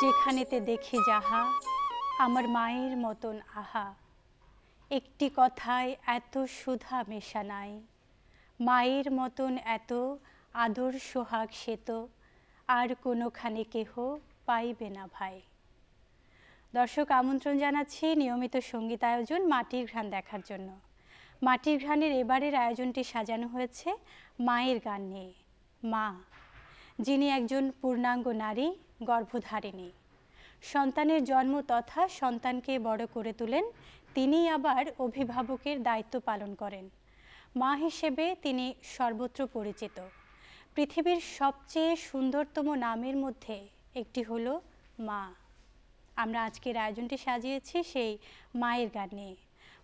যেখানেতে দেখি যাহা আমার মায়ের মতন আহা। একটি কথায় এত সুধা মেশা নাই। মায়ের মতন এত আদর সোহাগ সেত আর কোনোখানে কেহ পাইবে না ভাই। দর্শক, আমন্ত্রণ জানাচ্ছি নিয়মিত সংগীত আয়োজন মাটির ঘ্রাণ দেখার জন্য। মাটির ঘ্রাণের এবারের আয়োজনটি সাজানো হয়েছে মায়ের গান নিয়ে। মা, যিনি একজন পূর্ণাঙ্গ নারী, গর্ভধারিণী। সন্তানের জন্ম তথা সন্তানকে বড় করে তোলেন তিনি আবার অভিভাবকের দায়িত্ব পালন করেন। মা হিসেবে তিনি সর্বত্র পরিচিত। পৃথিবীর সবচেয়ে সুন্দরতম নামের মধ্যে একটি হলো মা। আমরা আজকের আয়োজনটি সাজিয়েছি সেই মায়ের গান নিয়ে।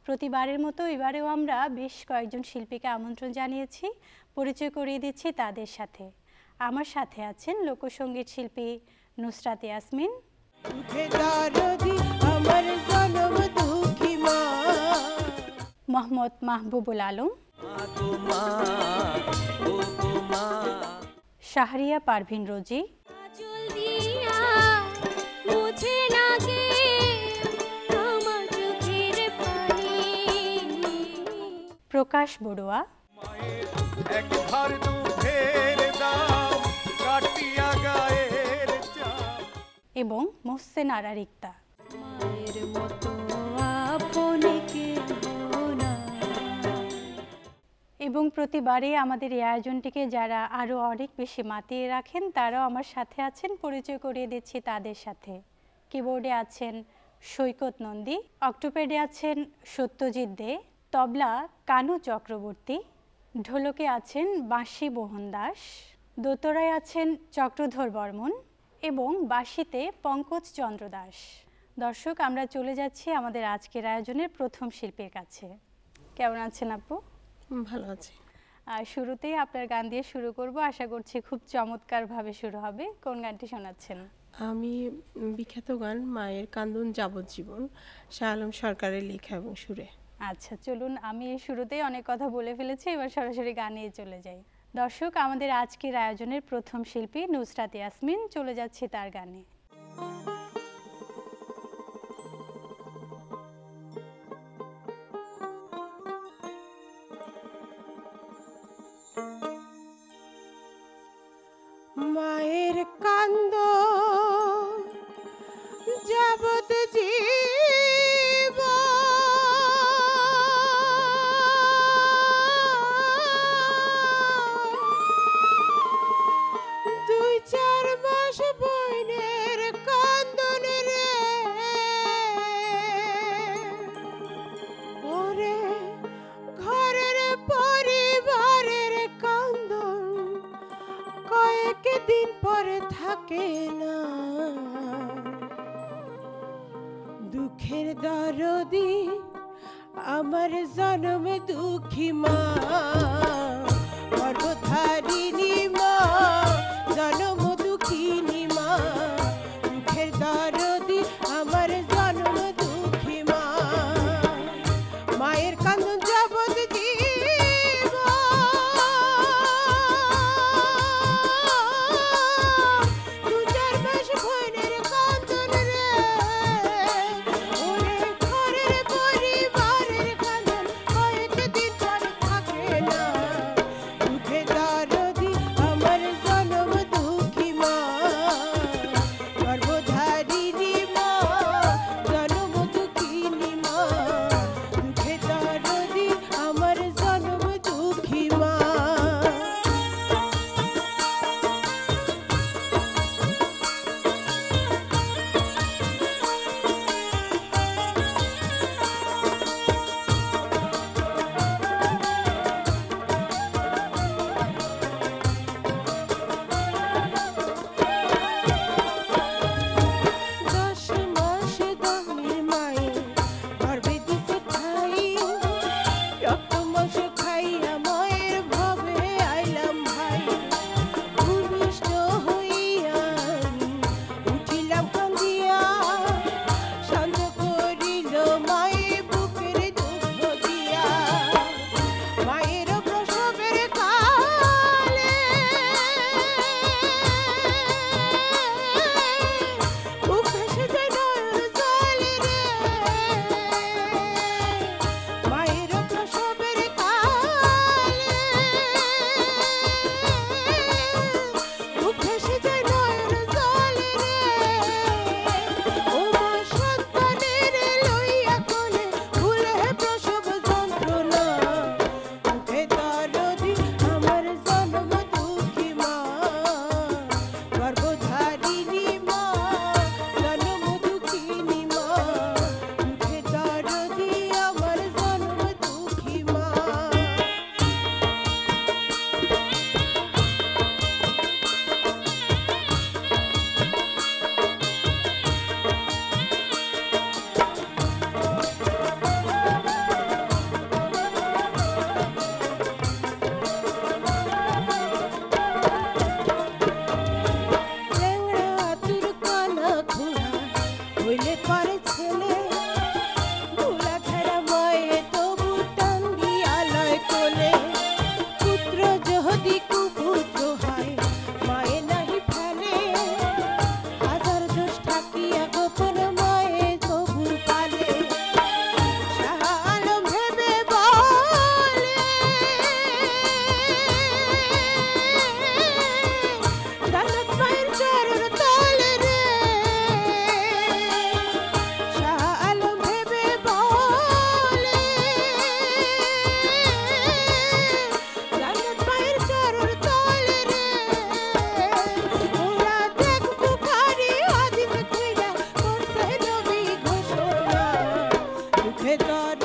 প্রতিবারের মতো এবারেও আমরা বেশ কয়েকজন শিল্পীকে আমন্ত্রণ জানিয়েছি, পরিচয় করিয়ে দিচ্ছি তাদের সাথে। আমার সাথে আছেন লোকসঙ্গীত শিল্পী নুসরাত ইয়াসমিন। মোহাম্মদ মাহবুবুল আলম। শাহরিয়া পারভিন রোজি। প্রকাশ বড়ুয়া। এবং মোহসেন আরা রিক্তা মায়ের মতো প্রতিবারে আমাদের এই আয়োজনটিকে যারা আরও অনেক বেশি মাতিয়ে রাখেন, তারাও আমার সাথে আছেন। পরিচয় করিয়ে দিচ্ছি তাদের সাথে। কিবোর্ডে আছেন সৈকত নন্দী, অক্টোপেডে আছেন সত্যজিৎ দে, তবলা কানু চক্রবর্তী, ঢোলকে আছেন বাঁশি মোহন দাস দোতরায় আছেন চক্রধর বর্মন এবং বাঁশিতে পঙ্কজ চন্দ্র দাস। দর্শক, আমরা চলে যাচ্ছি আমাদের আজকের আয়োজনের প্রথম শিল্পীর কাছে। কেমন আছেন আপু? ভালো আছি। আর শুরুতেই আপনার গান দিয়ে শুরু করব। আশা করছি খুব চমৎকারভাবে শুরু হবে। কোন গানটি শোনাচ্ছেন? আমি বিখ্যাত গান মায়ের কান্দন যাবজ্জীবন শাহ আলম সরকারের লেখা এবং সুরে। আচ্ছা চলুন আমি শুরুতেই অনেক কথা বলে ফেলেছি এবার সরাসরি গানে চলে যাই। দর্শক আমাদের আজকের আয়োজনের প্রথম শিল্পী নুসরাত ইয়াসমিন চলে যাচ্ছি তার গানে।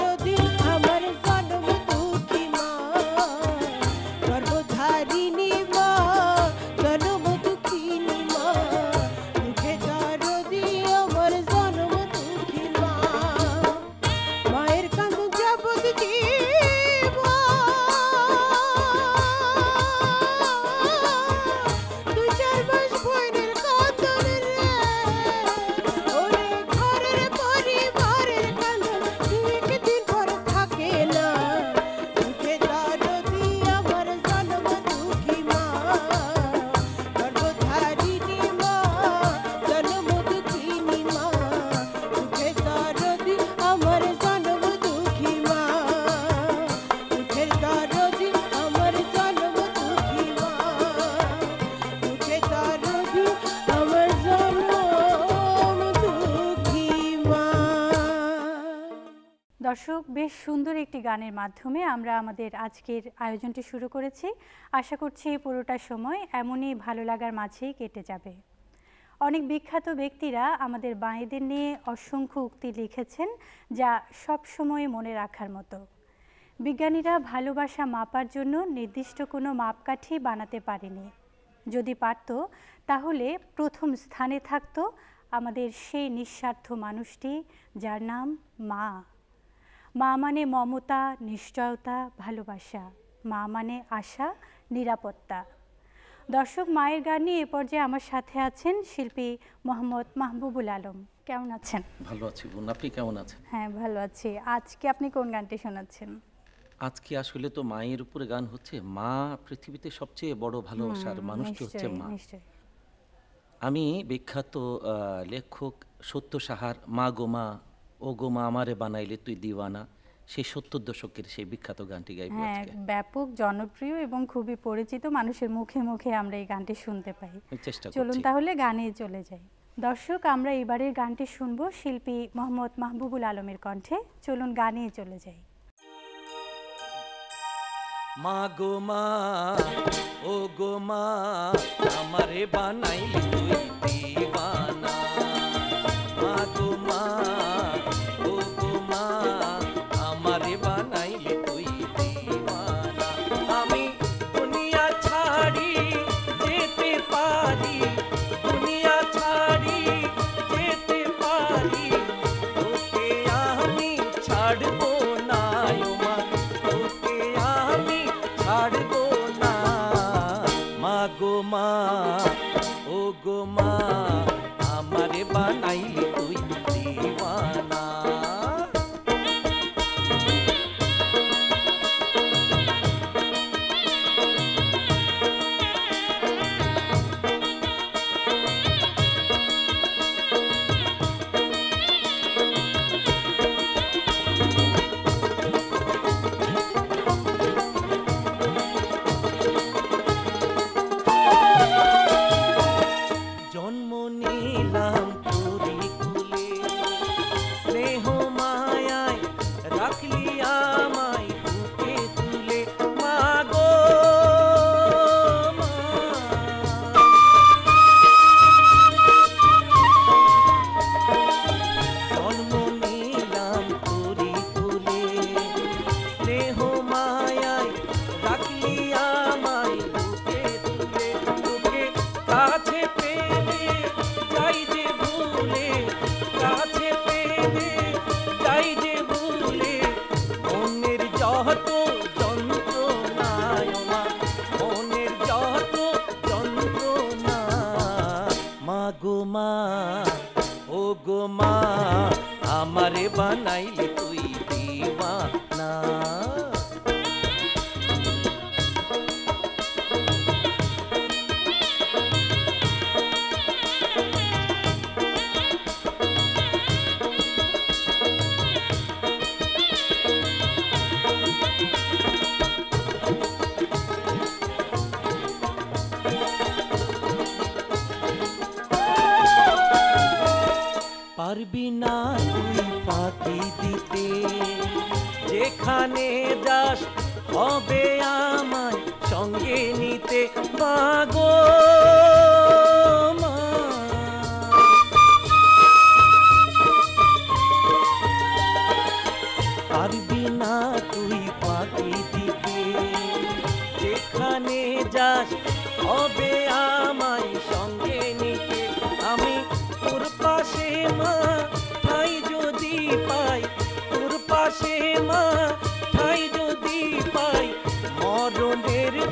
যদি একটি গানের মাধ্যমে আমরা আমাদের আজকের আয়োজনটি শুরু করেছি। আশা করছি পুরোটা সময় এমনই ভালো লাগার মাঝেই কেটে যাবে। অনেক বিখ্যাত ব্যক্তিরা আমাদের বাঁয়েদের নিয়ে অসংখ্য উক্তি লিখেছেন, যা সব সময় মনে রাখার মতো। বিজ্ঞানীরা ভালোবাসা মাপার জন্য নির্দিষ্ট কোনো মাপকাঠি বানাতে পারেনি। যদি পারত, তাহলে প্রথম স্থানে থাকতো আমাদের সেই নিঃস্বার্থ মানুষটি, যার নাম মা। মা মানে মমতা নিশ্চয়তা ভালোবাসা। মা মানে আশা নিরাপত্তা। দর্শক মায়ের গান নিয়ে এ পর্যায়ে আমার সাথে আছেন শিল্পী মোহাম্মদ মাহবুবুল আলম। কেমন আছেন? ভালো আছি বোন আপনি কেমন আছেন? হ্যাঁ ভালো আছি। আজকে আপনি কোন গানটি শোনাচ্ছেন? আজকে আসলে তো মায়ের উপরে গান হচ্ছে মা পৃথিবীতে সবচেয়ে বড় ভালোবাসার মানুষটি হচ্ছে মা। আমি বিখ্যাত লেখক সত্য সাহার মা গো মা ও গো মা আমারে বানাইলে তুই দিওয়ানা। সেই সত্তর দশকের সেই বিখ্যাত গানটি গাইব হ্যাঁ ব্যাপক জনপ্রিয় এবং খুবই পরিচিত মানুষের মুখে মুখে আমরা এই গানটি শুনতে পাই। চেষ্টা চলুন তাহলে গানে চলে যাই। দর্শক আমরা এবারের গানটি শুনব শিল্পী মোহাম্মদ মাহবুবুল আলমের কণ্ঠে। চলুন গানে চলে যাই। মা গো মা ও গো মা আমারে বানাইলি তুই দিওয়ানা। মা গো মা আমারে বানাইলি তুই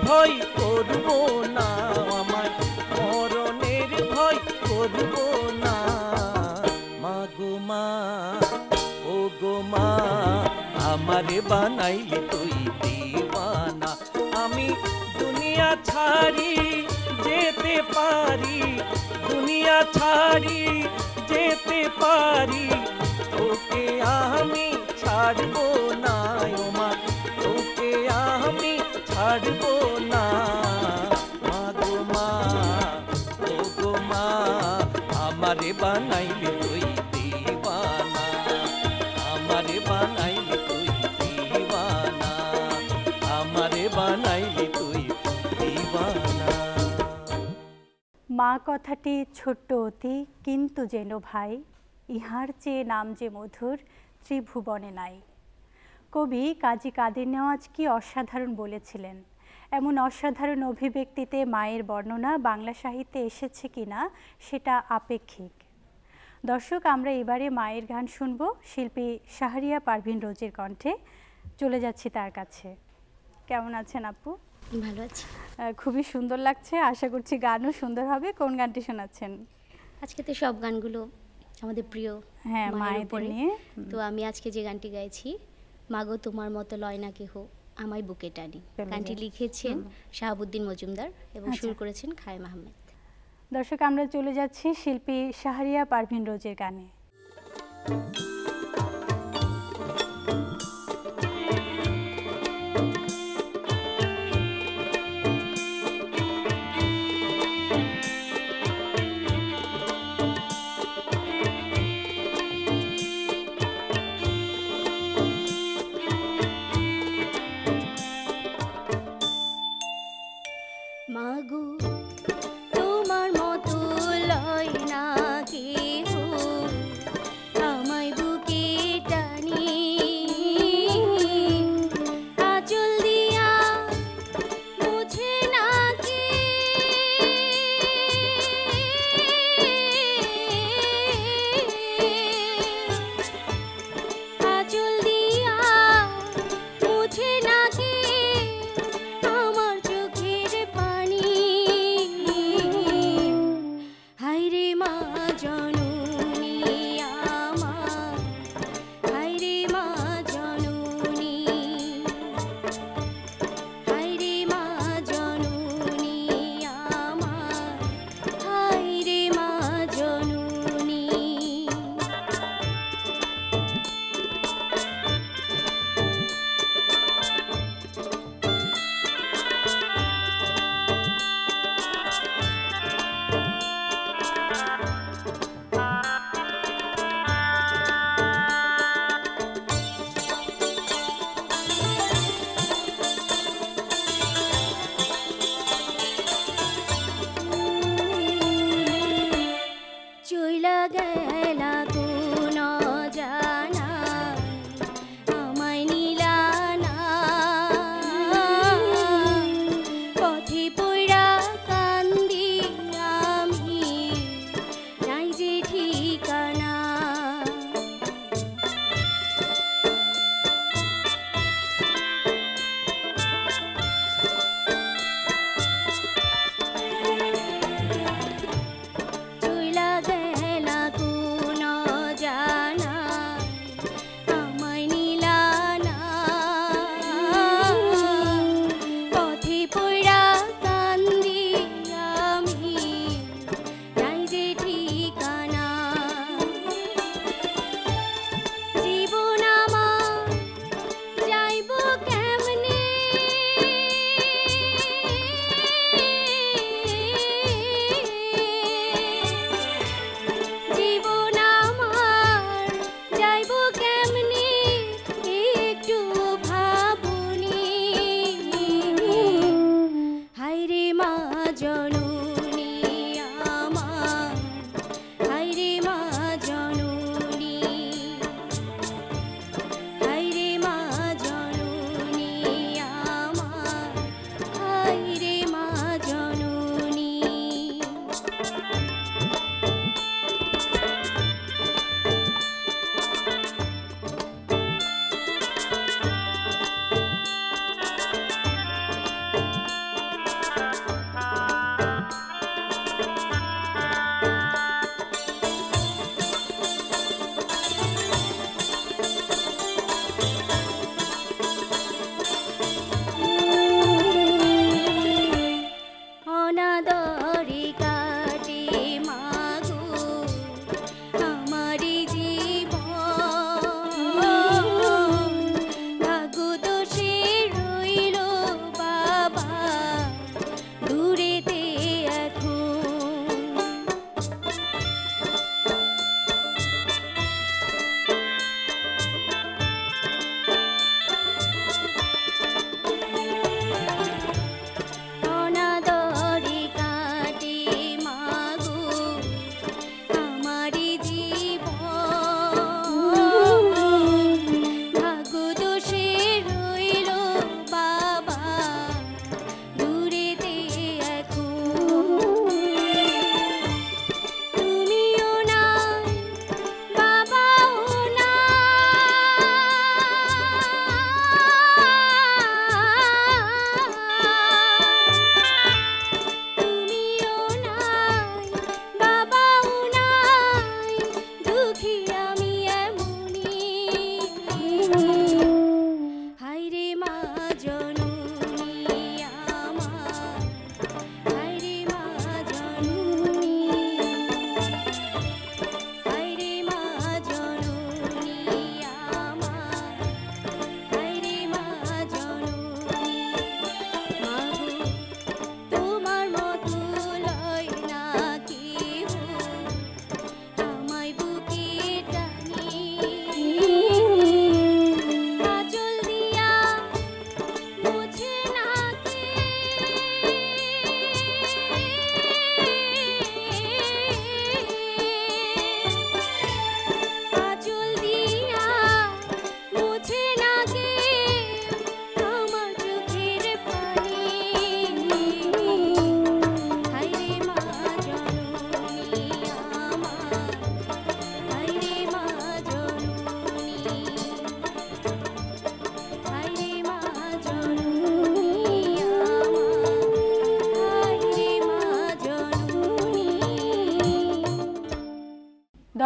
ভয় করব না, আমার মরণের ভয় করব না। মা গো মা, ও গো মা, আমারে বানাইলি তুই দিওয়ানা। আমি দুনিয়া ছাড়ি, যেতে পারি, দুনিয়া ছাড়ি, যেতে পারি, তোকে আমি ছাড়বো না ছাড়বো না। মাগো মা, ও গো মা, আমারে বানাইলে তুই দিবানা আমারে বানাইলে তুই দিবানা আমারে বানাইলে তুই দিবানা মা কথাটি ছোট্ট অতি, কিন্তু যেন ভাই, ইহার চেয়ে নাম যে মধুর, ত্রিভুবনে নাই। কবি কাজী কাদের নেওয়াজ কি অসাধারণ বলেছিলেন? এমন অসাধারণ অভিব্যক্তিতে মায়ের বর্ণনা বাংলা সাহিত্যে এসেছে কিনা সেটা আপেক্ষিক। দর্শক আমরা এবারে মায়ের গান শুনব শিল্পী শাহরিয়া পারভিন রোজের কণ্ঠে। চলে যাচ্ছি তার কাছে। কেমন আছেন আপু? ভালো আছি। খুবই সুন্দর লাগছে। আশা করছি গানও সুন্দর হবে। কোন গানটি শোনাচ্ছেন? আজকে তো সব গানগুলো আমাদের প্রিয় হ্যাঁ, মায়ের উপরে। নিয়ে। তো আমি আজকে যে গানটি গাইছি মাগো তোমার মতো লয় না কেহ আমায় বুকে টানি। গানটি লিখেছেন শাহাবুদ্দিন মজুমদার এবং শুরু সুর করেছেন খায়েম আহমেদ। দর্শক আমরা চলে যাচ্ছি শিল্পী শাহরিয়া পারভিন রোজের গানে।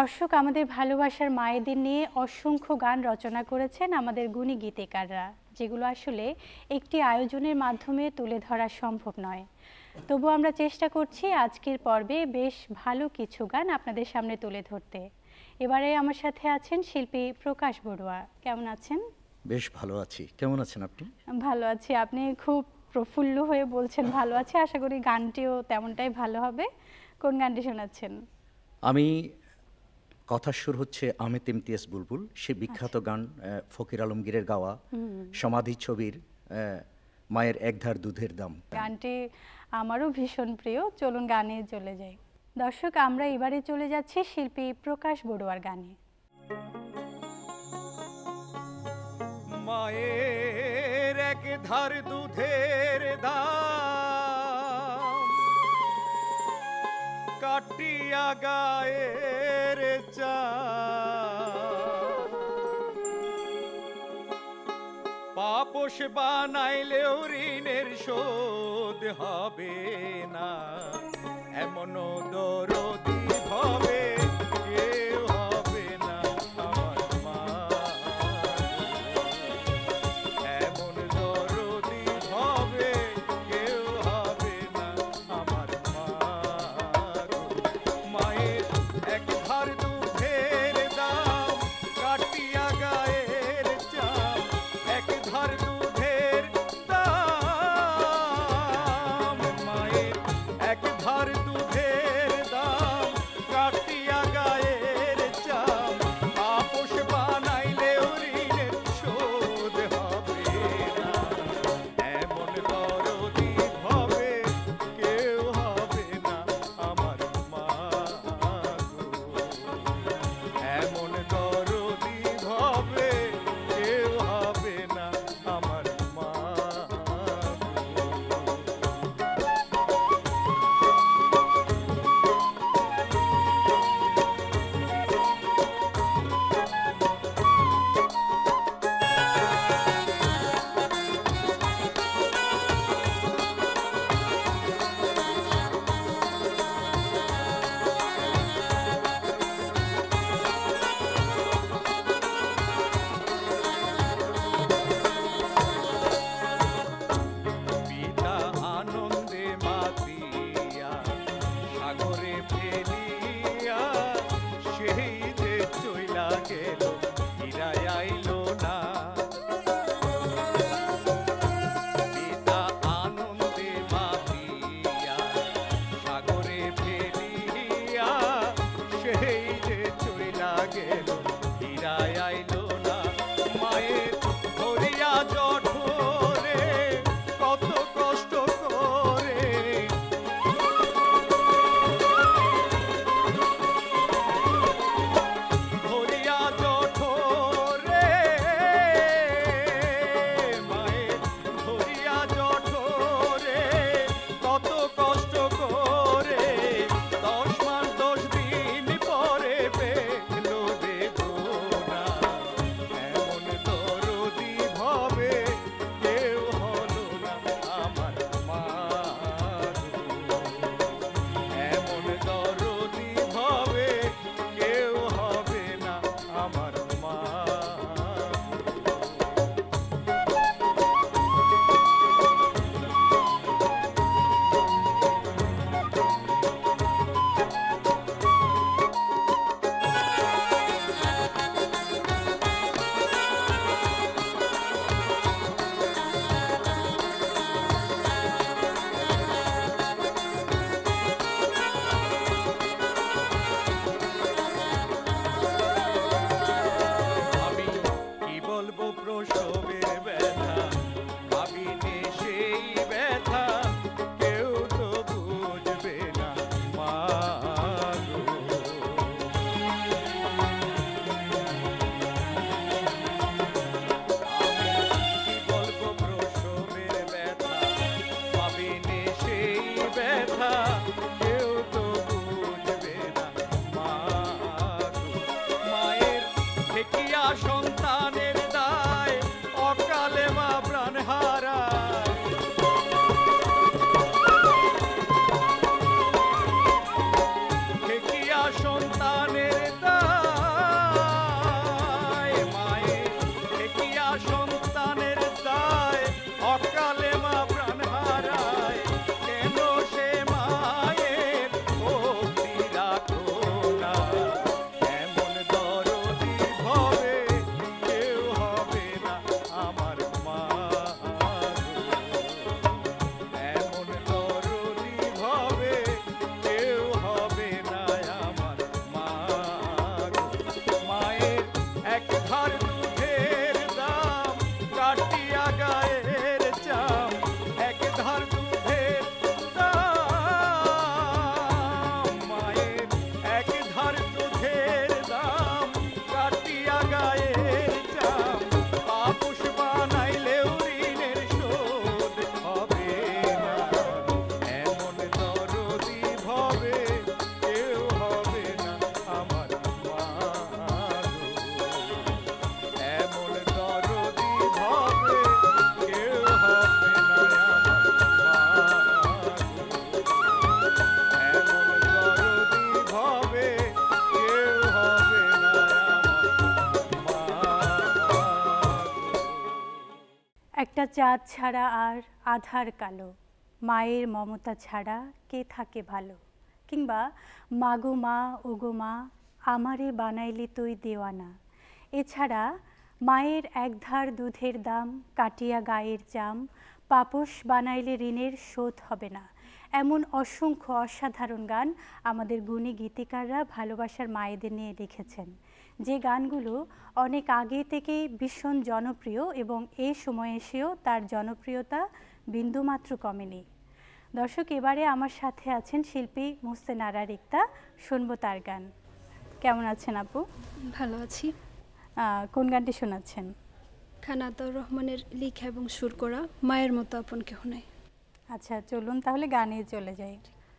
দর্শক আমাদের ভালোবাসার মায়েদের নিয়ে অসংখ্য গান রচনা করেছেন আমাদের গুণী গীতিকাররা যেগুলো আসলে একটি আয়োজনের মাধ্যমে তুলে ধরা সম্ভব নয়। তবু আমরা চেষ্টা করছি আজকের পর্বে বেশ ভালো কিছু গান আপনাদের সামনে তুলে ধরতে। এবারে আমার সাথে আছেন শিল্পী প্রকাশ বড়ুয়া। কেমন আছেন? বেশ ভালো আছি। কেমন আছেন আপনি? ভালো আছি। আপনি খুব প্রফুল্ল হয়ে বলছেন ভালো আছি। আশা করি গানটিও তেমনটাই ভালো হবে। কোন গানটি শোনাচ্ছেন? আমি কথার সুর হচ্ছে আমেত ইমতিয়াজ বুলবুল। সে বিখ্যাত গান ফকির আলমগীরের গাওয়া। সমাধি ছবির আহ, মায়ের একধার দুধের দাম। গানটি আমারও ভীষণ প্রিয়। চলুন গানে চলে যাই। দর্শক আমরা এবারে চলে যাচ্ছি শিল্পী প্রকাশ বড়ুয়ার গানে। মায়ের এক ধার দুধের দাম। কাটিয়া গায়ের চা। পাপস বানাইলেও ঋণের শোধ হবে না। এমন দরদি হবে। একটা চাঁদ ছাড়া আর আধার কালো। মায়ের মমতা ছাড়া কে থাকে ভালো? কিংবা, মাগো মা, ওগো মা, আমারে বানাইলি তুই দেওয়ানা। এছাড়া, মায়ের একধার দুধের দাম, কাটিয়া গায়ের জাম পাপস বানাইলে ঋণের শোধ হবে না। এমন অসংখ্য অসাধারণ গান আমাদের গুণী গীতিকাররা ভালোবাসার মায়েদের নিয়ে লিখেছেন। যে গানগুলো অনেক আগে থেকে ভীষণ জনপ্রিয় এবং এই সময় এসেও তার জনপ্রিয়তা বিন্দুমাত্র কমেনি। দর্শক এবারে আমার সাথে আছেন শিল্পী মোহসেন আরা রিক্তা শুনব তার গান। কেমন আছেন আপু? ভালো আছি। কোন গানটি শোনাচ্ছেন? খান আতাউর রহমানের লিখা এবং সুর করা মায়ের মতো আপন কেহ নাই। আচ্ছা চলুন তাহলে গানে চলে যাই।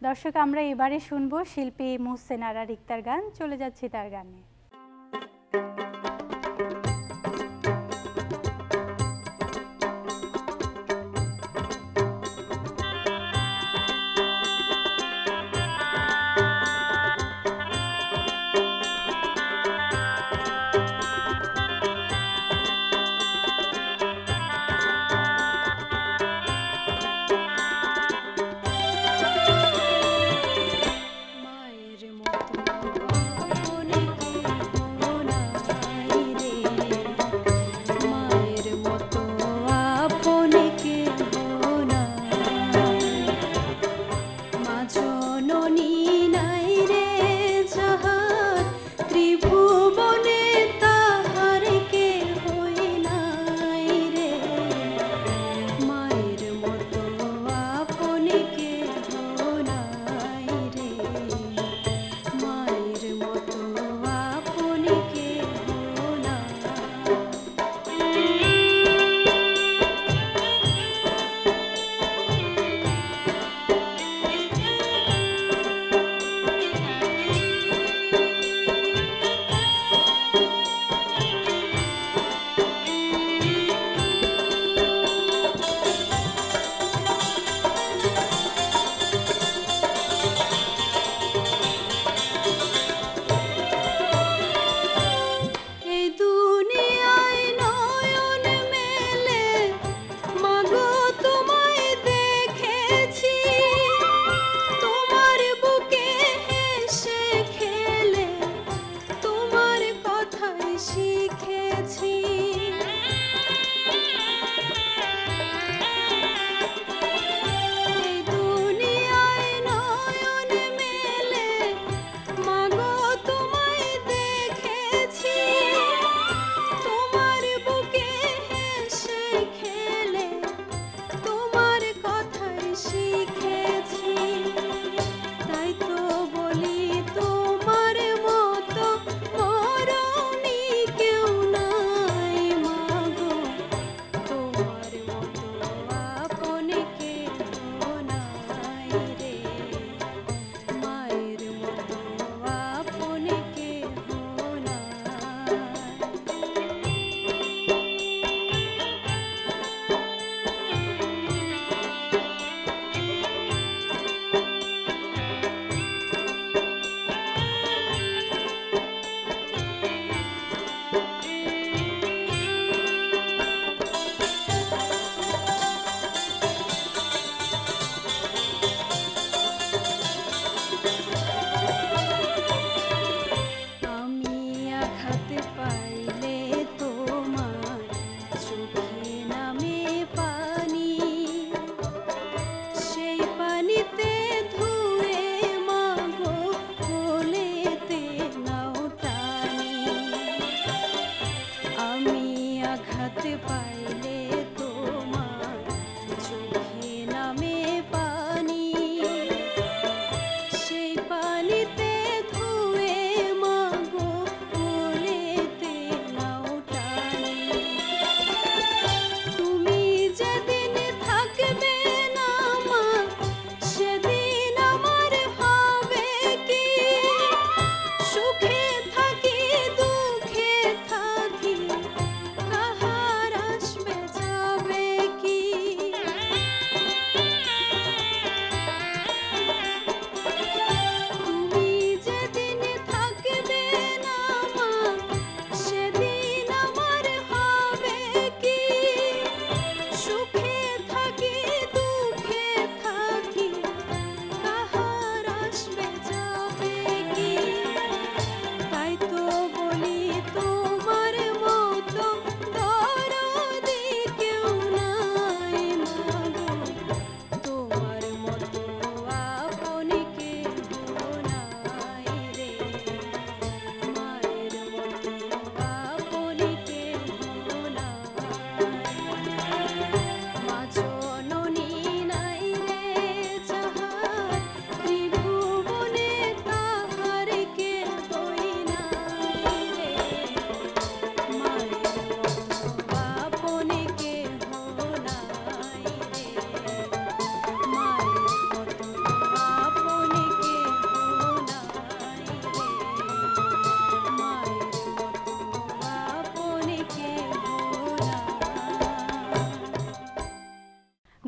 দর্শক আমরা এবারে শুনব শিল্পী মোহসেন আরা রিক্তার গান। চলে যাচ্ছি তার গানে।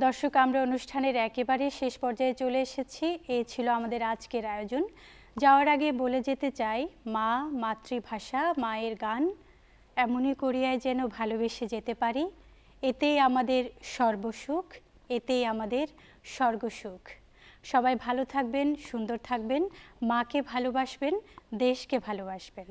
দর্শক, আমরা অনুষ্ঠানের একেবারে শেষ পর্যায়ে চলে এসেছি। এ ছিল আমাদের আজকের আয়োজন। যাওয়ার আগে বলে যেতে চাই, মা, মাতৃভাষা, মায়ের গান, এমনই করিয়ায় যেন ভালোবেসে যেতে পারি। এতেই আমাদের সর্বসুখ, এতেই আমাদের স্বর্গসুখ। সবাই ভালো থাকবেন, সুন্দর থাকবেন, মাকে ভালোবাসবেন, দেশকে ভালোবাসবেন।